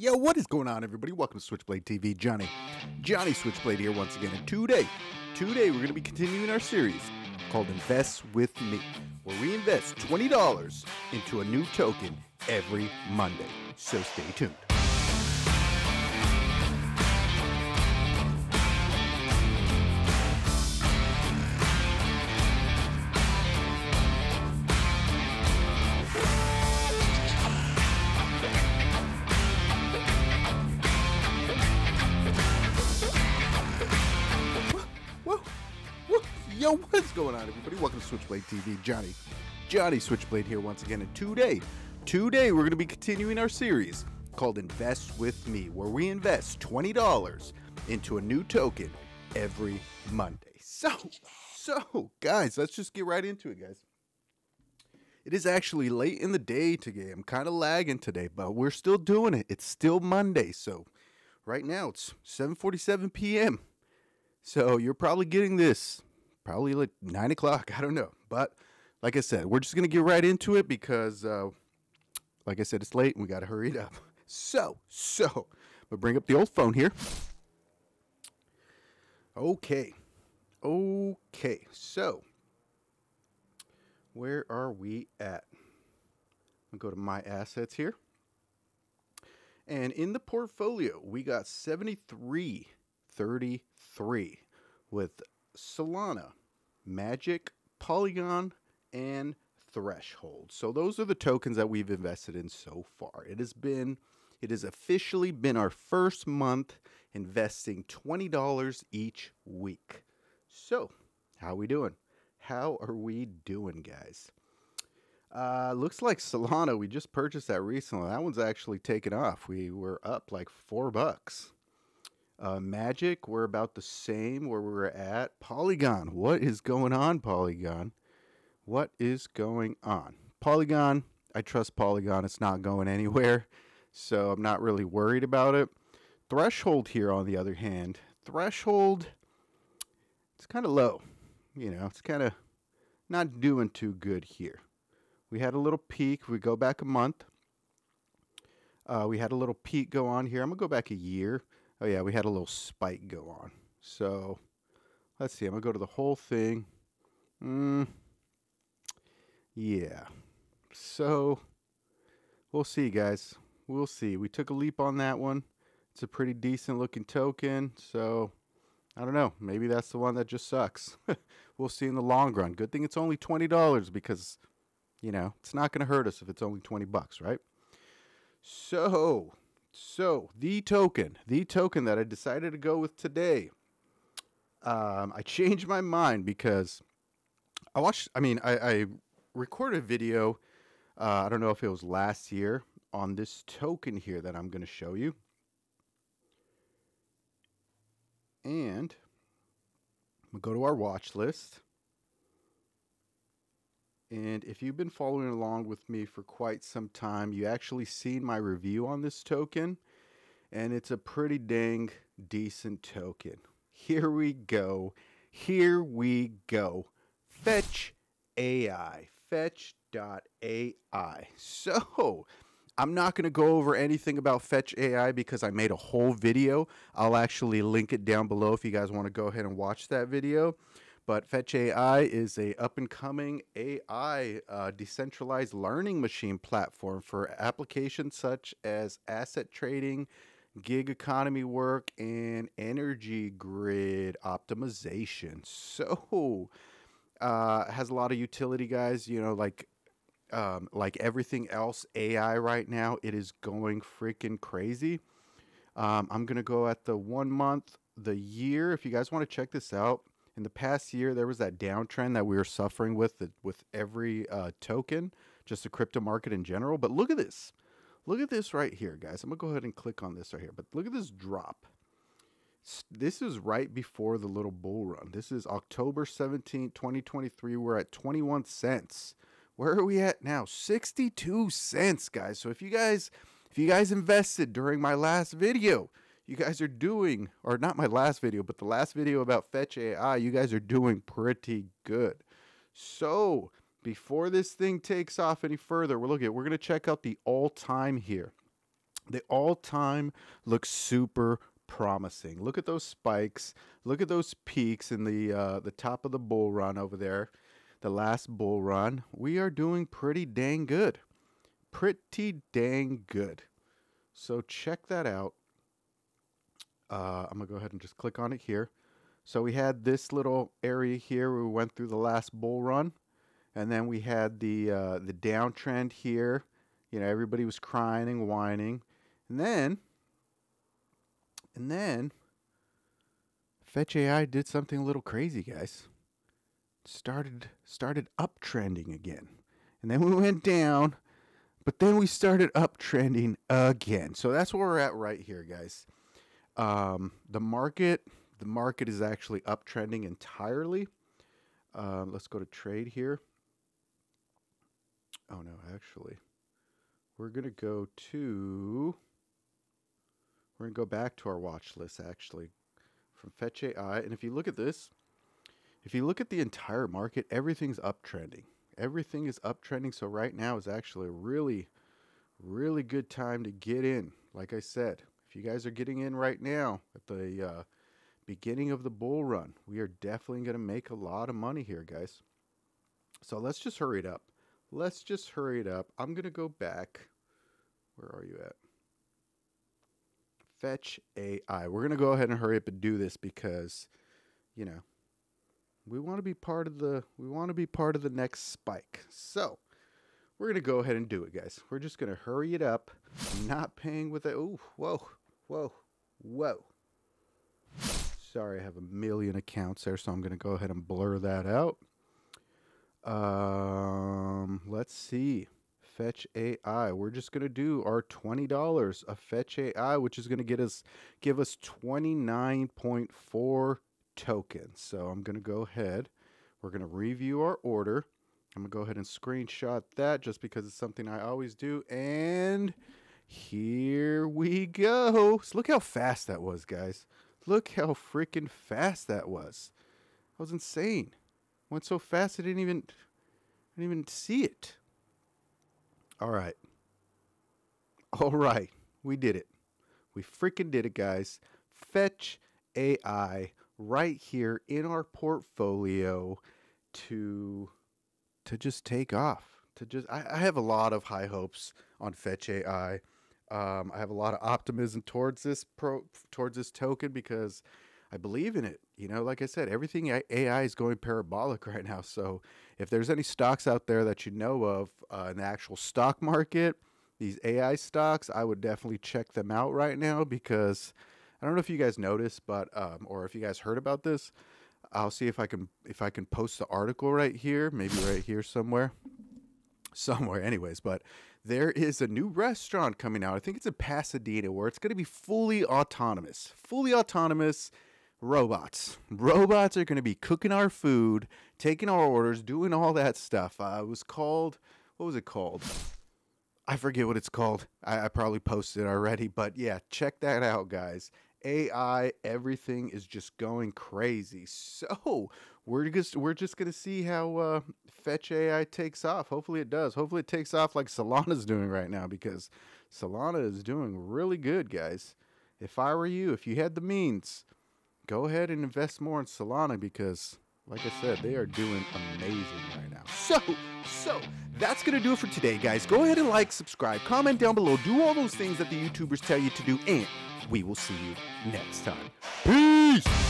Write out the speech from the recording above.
Yo, what is going on, everybody? Welcome to Switchblade TV. Johnny, Johnny Switchblade here once again. And today, today we're going to be continuing our series called Invest with Me, where we invest $20 into a new token every Monday. So stay tuned. Yo, what's going on, everybody? Welcome to Switchblade TV. Johnny, Johnny Switchblade here once again. And today, today we're going to be continuing our series called Invest with Me, where we invest $20 into a new token every Monday. So, so, guys, let's just get right into it, guys. It is actually late in the day today. I'm kind of lagging today, but we're still doing it. It's still Monday, so right now it's 7:47 p.m. So you're probably getting this probably like nine o'clock. I don't know, but like I said, we're just gonna get right into it because, uh, like I said, it's late and we gotta hurry it up. So, so, we'll bring up the old phone here. Okay, okay. So, where are we at? I'll go to my assets here. And in the portfolio, we got 7333 with Solana, Magic, Polygon, and Threshold. So those are the tokens that we've invested in so far. It has been it has officially been our first month investing $20 each week. So, how are we doing? How are we doing, guys? Uh, looks like Solana. We just purchased that recently. That one's actually taken off. We were up like four bucks. Uh, Magic, we're about the same where we were at. Polygon, what is going on, Polygon? What is going on? Polygon, I trust Polygon. It's not going anywhere, so I'm not really worried about it. Threshold here, on the other hand, Threshold, it's kind of low. You know, it's kind of not doing too good here. We had a little peak. We go back a month. Uh, we had a little peak go on here. I'm going to go back a year. Oh, yeah, we had a little spike go on. So let's see. I'm to go to the whole thing. Mm, yeah. So we'll see, guys. We'll see. We took a leap on that one. It's a pretty decent looking token. So I don't know. Maybe that's the one that just sucks. we'll see in the long run. Good thing it's only $20 because, you know, it's not going to hurt us if it's only 20 bucks, right? So, so the token, the token that I decided to go with today, um, I changed my mind because I watched, I mean, I, I recorded a video, uh, I don't know if it was last year, on this token here that I'm going to show you. And to go to our watch list. And if you've been following along with me for quite some time, you actually seen my review on this token. And it's a pretty dang decent token. Here we go. Here we go. Fetch AI. Fetch.ai. So, I'm not going to go over anything about Fetch AI because I made a whole video. I'll actually link it down below if you guys want to go ahead and watch that video. But Fetch AI is a up and coming AI uh, decentralized learning machine platform for applications such as asset trading, gig economy work, and energy grid optimization. So, uh, has a lot of utility, guys. You know, like um, like everything else AI right now, it is going freaking crazy. Um, I'm gonna go at the one month, the year. If you guys want to check this out, in the past year there was that downtrend that we were suffering with the, with every uh, token, just the crypto market in general. But look at this, look at this right here, guys. I'm gonna go ahead and click on this right here. But look at this drop. This is right before the little bull run. This is October 17, 2023. We're at 21 cents where are we at now 62 cents guys so if you guys if you guys invested during my last video you guys are doing or not my last video but the last video about fetch ai you guys are doing pretty good so before this thing takes off any further we're looking we're going to check out the all time here The all time looks super promising. Look at those spikes. Look at those peaks in the uh, the top of the bull run over there. The last bull run. We are doing pretty dang good. Pretty dang good. So check that out. Uh, I'm gonna go ahead and just click on it here. So we had this little area here we went through the last bull run, and then we had the uh, the downtrend here. You know, everybody was crying and whining, and then and then Fetch AI did something a little crazy, guys. Started started uptrending again. And then we went down, but then we started uptrending again. So that's where we're at right here, guys. Um, the market, the market is actually uptrending entirely. Um, let's go to trade here. Oh no, actually, we're gonna go to we're going to go back to our watch list actually from Fetch AI. And if you look at this, if you look at the entire market, everything's uptrending. Everything is uptrending. So right now is actually a really, really good time to get in. Like I said, if you guys are getting in right now at the uh, beginning of the bull run, we are definitely going to make a lot of money here, guys. So let's just hurry it up. Let's just hurry it up. I'm going to go back. Where are you at? Fetch AI. We're going to go ahead and hurry up and do this because, you know, we want to be part of the we want to be part of the next spike. So, we're going to go ahead and do it, guys. We're just going to hurry it up. not paying with it. Oh, whoa. Whoa. Whoa. Sorry, I have a million accounts there, so I'm going to go ahead and blur that out. Um, let's see. Fetch AI. We're just to do our $20 of Fetch AI, which is to get us give us 29.4 tokens. So I'm to go ahead. We're to review our order. I'm to go ahead and screenshot that just because it's something I always do. And here we go. So look how fast that was, guys. Look how freaking fast that was. That was insane. Went so fast I didn't even I didn't even see it. All right. All right. We did it. We freaking did it, guys. Fetch AI right here in our portfolio to to just take off. To just I, I have a lot of high hopes on Fetch AI. Um, I have a lot of optimism towards this pro towards this token because I believe in it. You know, like I said, everything AI is going parabolic right now. So if there's any stocks out there that you know of uh, in the actual stock market, these AI stocks, I would definitely check them out right now because I don't know if you guys noticed, but um, or if you guys heard about this. I'll see if I can if I can post the article right here, maybe right here somewhere, somewhere. Anyways, but there is a new restaurant coming out. I think it's in Pasadena where it's going to be fully autonomous, fully autonomous robots. Robots are going to be cooking our food, taking our orders, doing all that stuff. Uh, it was called, what was it called? I forget what it's called. I, I probably posted already, but yeah, check that out, guys. AI, everything is just going crazy. So we're just we're just gonna see how uh, Fetch AI takes off. Hopefully it does. Hopefully it takes off like Solana's doing right now because Solana is doing really good, guys. If I were you, if you had the means, go ahead and invest more in Solana because, like I said, they are doing amazing right now. So, so that's gonna do it for today, guys. Go ahead and like, subscribe, comment down below, do all those things that the YouTubers tell you to do, and we will see you next time. Peace.